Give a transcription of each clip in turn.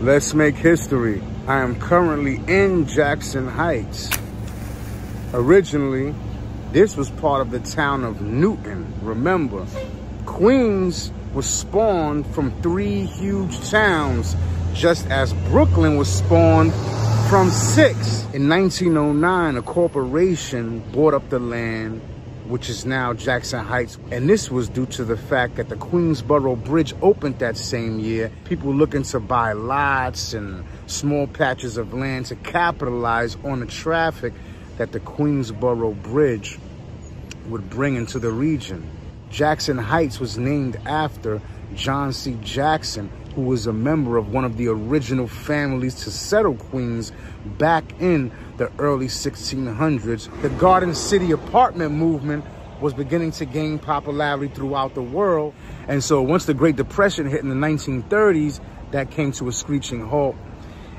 Let's make history. I am currently in Jackson Heights. Originally, this was part of the town of Newtown. Remember, Queens was spawned from three huge towns, just as Brooklyn was spawned from six. In 1909, a corporation bought up the land which is now Jackson Heights. And this was due to the fact that the Queensboro Bridge opened that same year. People looking to buy lots and small patches of land to capitalize on the traffic that the Queensboro Bridge would bring into the region. Jackson Heights was named after John C. Jackson, who was a member of one of the original families to settle Queens back in the early 1600s. The Garden City apartment movement was beginning to gain popularity throughout the world. And so once the Great Depression hit in the 1930s, that came to a screeching halt.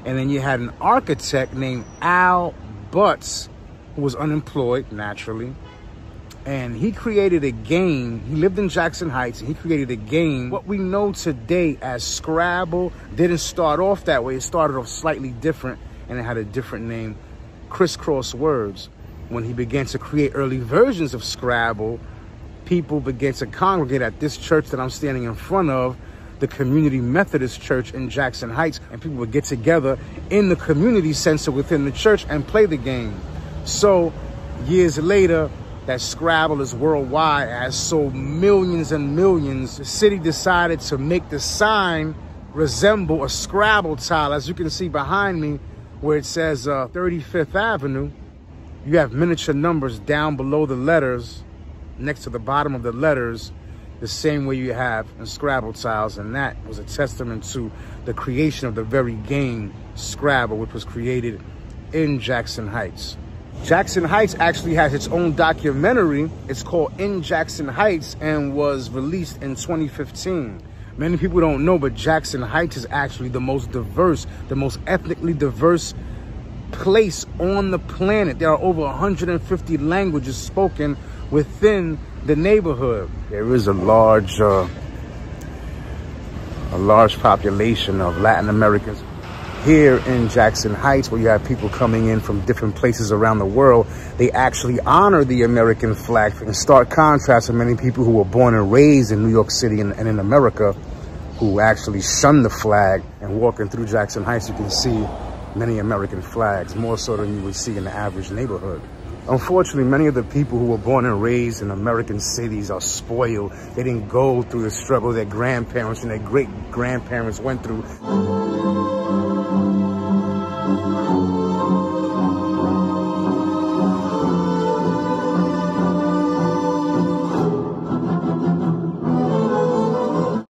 And then you had an architect named Al Butts, who was unemployed, naturally and he created a game. He lived in Jackson Heights and he created a game. What we know today as Scrabble didn't start off that way. It started off slightly different and it had a different name, Crisscross Words. When he began to create early versions of Scrabble, people began to congregate at this church that I'm standing in front of, the Community Methodist Church in Jackson Heights, and people would get together in the community center within the church and play the game. So years later, that Scrabble is worldwide, as so millions and millions. The city decided to make the sign resemble a Scrabble tile. As you can see behind me, where it says uh, 35th Avenue, you have miniature numbers down below the letters, next to the bottom of the letters, the same way you have in Scrabble tiles. And that was a testament to the creation of the very game Scrabble, which was created in Jackson Heights. Jackson Heights actually has its own documentary. It's called In Jackson Heights and was released in 2015. Many people don't know, but Jackson Heights is actually the most diverse, the most ethnically diverse place on the planet. There are over 150 languages spoken within the neighborhood. There is a large, uh, a large population of Latin Americans here in Jackson Heights, where you have people coming in from different places around the world, they actually honor the American flag in stark contrast to many people who were born and raised in New York City and, and in America who actually shun the flag. And walking through Jackson Heights, you can see many American flags, more so than you would see in the average neighborhood. Unfortunately, many of the people who were born and raised in American cities are spoiled. They didn't go through the struggle their grandparents and their great grandparents went through.